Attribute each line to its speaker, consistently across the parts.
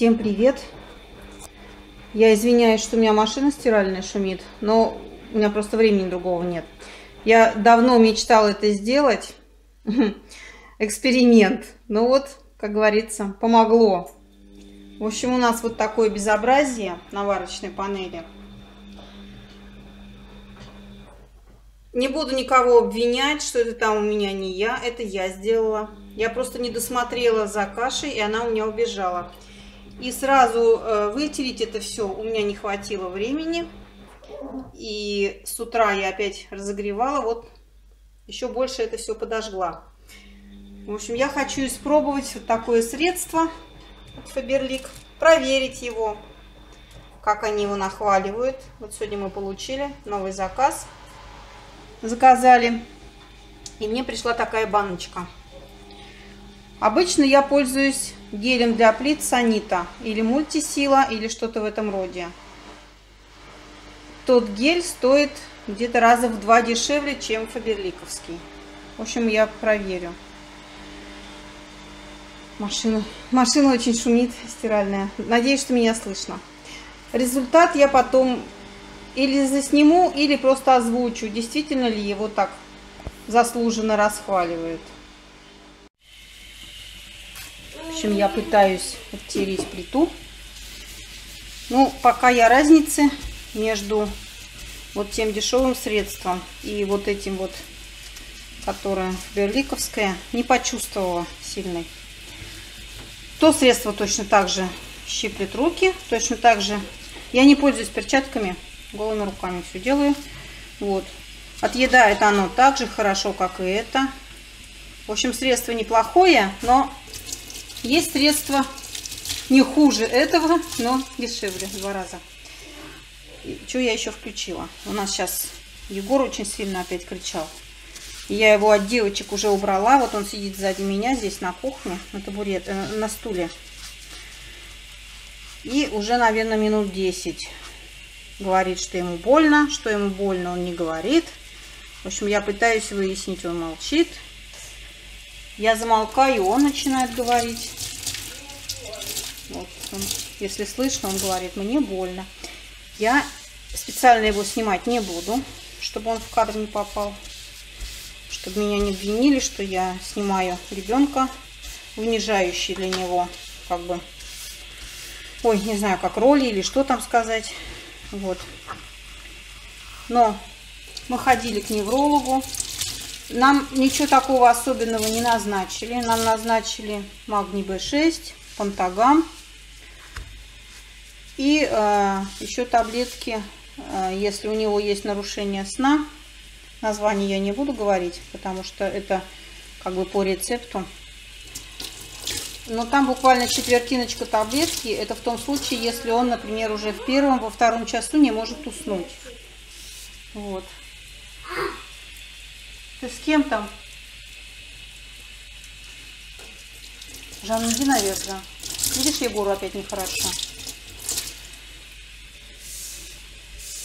Speaker 1: Всем привет! Я извиняюсь, что у меня машина стиральная шумит, но у меня просто времени другого нет. Я давно мечтала это сделать. Эксперимент. Ну вот, как говорится, помогло. В общем, у нас вот такое безобразие на варочной панели. Не буду никого обвинять, что это там у меня не я, это я сделала. Я просто не досмотрела за кашей, и она у меня убежала. И сразу э, вытереть это все у меня не хватило времени. И с утра я опять разогревала, вот еще больше это все подожгла. В общем, я хочу испробовать вот такое средство Faberlic, проверить его, как они его нахваливают. Вот сегодня мы получили новый заказ заказали. И мне пришла такая баночка. Обычно я пользуюсь гелем для плит Санита или мультисила или что-то в этом роде. Тот гель стоит где-то раза в два дешевле, чем фаберликовский. В общем, я проверю. Машина, машина очень шумит, стиральная. Надеюсь, что меня слышно. Результат я потом или засниму, или просто озвучу, действительно ли его так заслуженно расхваливают. В общем, я пытаюсь обтереть плиту. Ну, пока я разницы между вот тем дешевым средством и вот этим вот, которое берликовское, не почувствовала сильной. То средство точно так же щиплет руки, точно так же. Я не пользуюсь перчатками, голыми руками все делаю. Вот. Отъедает оно так же хорошо, как и это. В общем, средство неплохое, но есть средства не хуже этого, но дешевле в два раза. что я еще включила? У нас сейчас Егор очень сильно опять кричал. Я его от девочек уже убрала. Вот он сидит сзади меня здесь на кухне, на табурет, э, на стуле. И уже, наверное, минут 10 говорит, что ему больно, что ему больно, он не говорит. В общем, я пытаюсь выяснить, он молчит. Я замолкаю, он начинает говорить. Вот он, если слышно, он говорит, мне больно. Я специально его снимать не буду, чтобы он в кадр не попал. Чтобы меня не обвинили, что я снимаю ребенка, унижающий для него, как бы, ой, не знаю, как роли или что там сказать. Вот. Но мы ходили к неврологу. Нам ничего такого особенного не назначили. Нам назначили магний B6, пантагам. И э, еще таблетки, э, если у него есть нарушение сна. Название я не буду говорить, потому что это как бы по рецепту. Но там буквально четвертиночка таблетки. Это в том случае, если он, например, уже в первом, во втором часу не может уснуть. Вот. Ты с кем там? Жанна, иди наверх, Видишь, Егору опять нехорошо.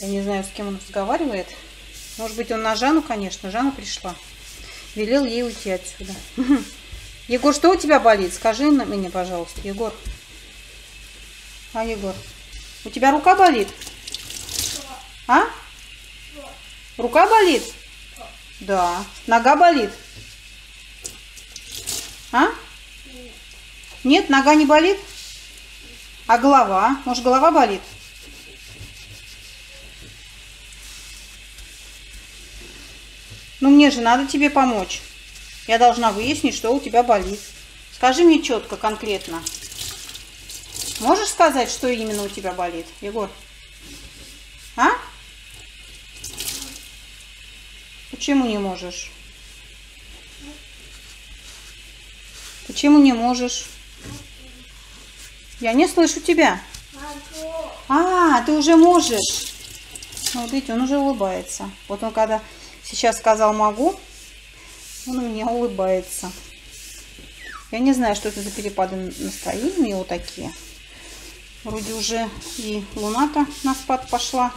Speaker 1: Я не знаю, с кем он разговаривает. Может быть, он на Жанну, конечно. Жанна пришла. Велел ей уйти отсюда. Егор, что у тебя болит? Скажи мне, пожалуйста, Егор. А, Егор, у тебя рука болит? А? Рука болит? Да. Нога болит? А? Нет, нога не болит? А голова? Может, голова болит? Ну, мне же надо тебе помочь. Я должна выяснить, что у тебя болит. Скажи мне четко, конкретно. Можешь сказать, что именно у тебя болит, Егор? А? Почему не можешь? Почему не можешь? Я не слышу тебя. А, ты уже можешь. Ну, вот видите, он уже улыбается. Вот он когда сейчас сказал могу, он мне улыбается. Я не знаю, что это за перепады настроения у него такие. Вроде уже и луна-то на спад пошла.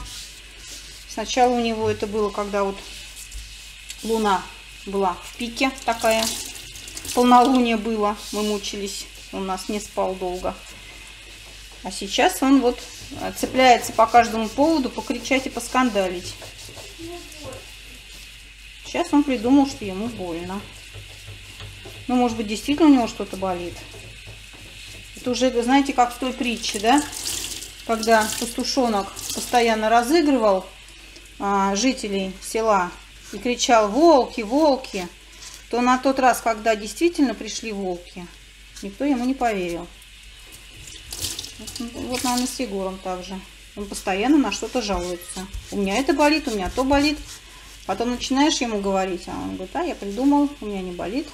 Speaker 1: Сначала у него это было, когда вот луна была в пике такая. Полнолуние было. Мы мучились. У нас не спал долго. А сейчас он вот цепляется по каждому поводу, покричать и поскандалить. Сейчас он придумал, что ему больно. Ну, может быть, действительно у него что-то болит. Это уже, знаете, как в той притче, да? Когда пастушонок постоянно разыгрывал а, жителей села и кричал «Волки, волки!», то на тот раз, когда действительно пришли волки, никто ему не поверил. Вот, наверное, с Егором также. Он постоянно на что-то жалуется. У меня это болит, у меня то болит. Потом начинаешь ему говорить, а он говорит, а я придумал, у меня не болит.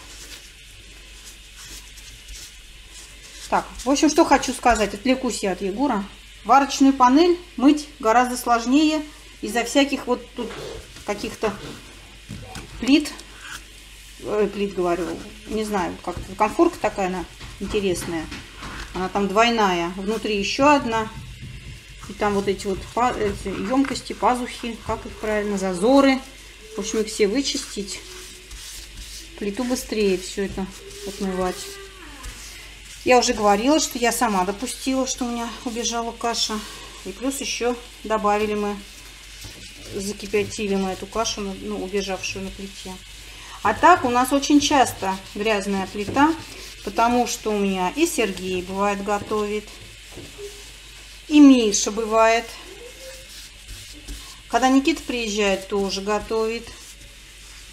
Speaker 1: Так, в общем, что хочу сказать, отвлекусь я от Егора. Варочную панель мыть гораздо сложнее из-за всяких вот тут каких-то плит. Ой, плит говорю, не знаю, как конфорка такая она интересная. Она там двойная, внутри еще одна. И там вот эти вот эти емкости, пазухи, как их правильно, зазоры. В общем, их все вычистить. Плиту быстрее все это отмывать. Я уже говорила, что я сама допустила, что у меня убежала каша. И плюс еще добавили мы, закипятили мы эту кашу, ну, убежавшую на плите. А так у нас очень часто грязная плита, потому что у меня и Сергей бывает готовит, и Миша бывает. Когда Никита приезжает, тоже готовит.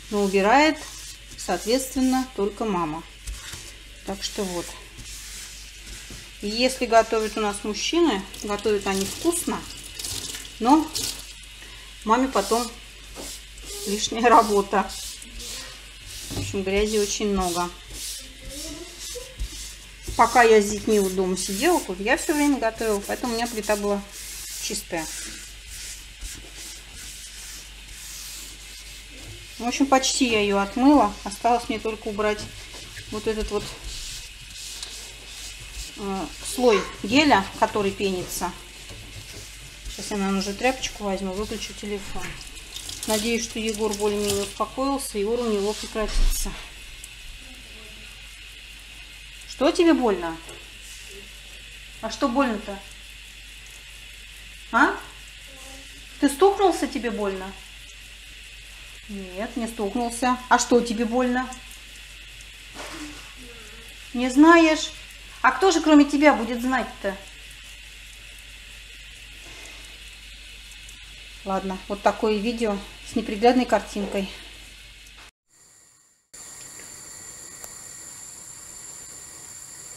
Speaker 1: Но убирает, соответственно, только мама. Так что вот. Если готовят у нас мужчины, готовят они вкусно, но маме потом лишняя работа. В общем, грязи очень много. Пока я с детьми вот дома сидела, я все время готовила, поэтому у меня плита была чистая. В общем, почти я ее отмыла. Осталось мне только убрать вот этот вот Э, слой геля, который пенится. Я, наверное, уже тряпочку возьму, выключу телефон. Надеюсь, что Егор более-менее успокоился, и у него прекратится. Что тебе больно? А что больно-то? А? Ты стукнулся, тебе больно? Нет, не стукнулся. А что тебе больно? Не знаешь? А кто же кроме тебя будет знать-то? Ладно, вот такое видео с неприглядной картинкой.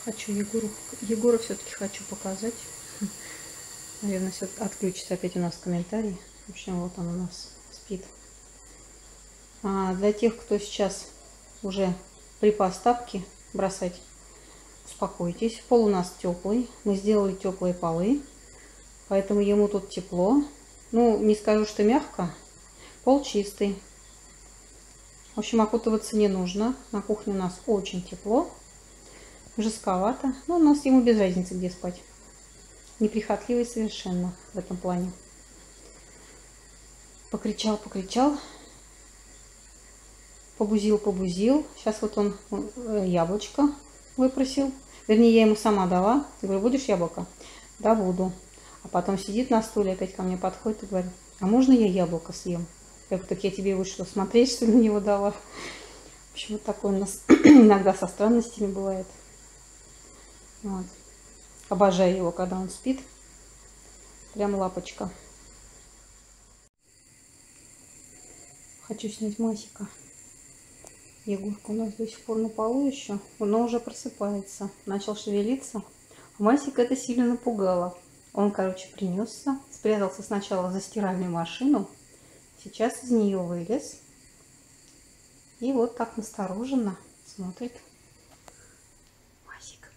Speaker 1: Хочу Егору, Егора все-таки хочу показать. Наверное, все отключится опять у нас комментарий. В общем, вот он у нас спит. А для тех, кто сейчас уже при поставке бросать успокойтесь. Пол у нас теплый. Мы сделали теплые полы. Поэтому ему тут тепло. Ну, не скажу, что мягко. Пол чистый. В общем, окутываться не нужно. На кухне у нас очень тепло. Жестковато. Но у нас ему без разницы, где спать. Неприхотливый совершенно в этом плане. Покричал, покричал. Побузил, побузил. Сейчас вот он э, яблочко выпросил. Вернее, я ему сама дала. Говорю, будешь яблоко? Да, буду. А потом сидит на стуле, опять ко мне подходит и говорит, а можно я яблоко съем? Я говорю, так я тебе вот что, смотреть, что ли, на него дала? В общем, вот такой у нас иногда со странностями бывает. Вот. Обожаю его, когда он спит. Прям лапочка. Хочу снять Масика. Егорка у нас до сих пор на полу еще, но уже просыпается. Начал шевелиться. Масик это сильно напугало. Он, короче, принесся, спрятался сначала за стиральную машину, сейчас из нее вылез. И вот так настороженно смотрит. Масик,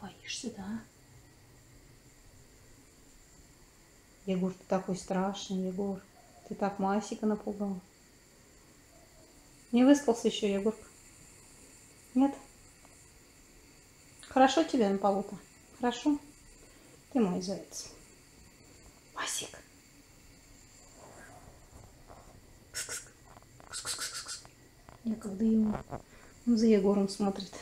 Speaker 1: боишься, да? Егор, ты такой страшный, Егор. Ты так Масика напугал. Не выспался еще, Егорка? Нет? Хорошо тебе на полу-то? Хорошо? Ты мой заяц. Масик. Некогда ему. Он за Егором смотрит.